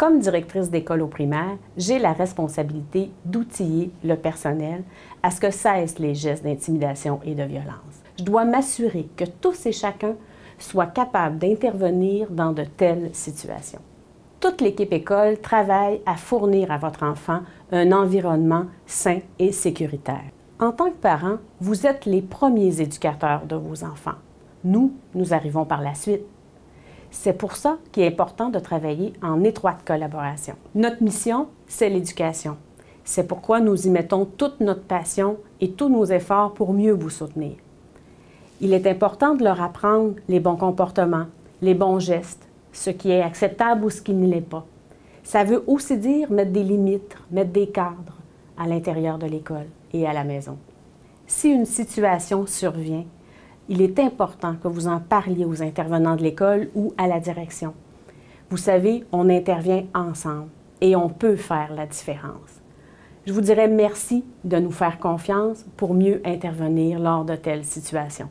Comme directrice d'école au primaire, j'ai la responsabilité d'outiller le personnel à ce que cessent les gestes d'intimidation et de violence. Je dois m'assurer que tous et chacun soient capables d'intervenir dans de telles situations. Toute l'équipe école travaille à fournir à votre enfant un environnement sain et sécuritaire. En tant que parent, vous êtes les premiers éducateurs de vos enfants. Nous, nous arrivons par la suite. C'est pour ça qu'il est important de travailler en étroite collaboration. Notre mission, c'est l'éducation. C'est pourquoi nous y mettons toute notre passion et tous nos efforts pour mieux vous soutenir. Il est important de leur apprendre les bons comportements, les bons gestes, ce qui est acceptable ou ce qui ne l'est pas. Ça veut aussi dire mettre des limites, mettre des cadres à l'intérieur de l'école et à la maison. Si une situation survient, il est important que vous en parliez aux intervenants de l'école ou à la direction. Vous savez, on intervient ensemble et on peut faire la différence. Je vous dirais merci de nous faire confiance pour mieux intervenir lors de telles situations.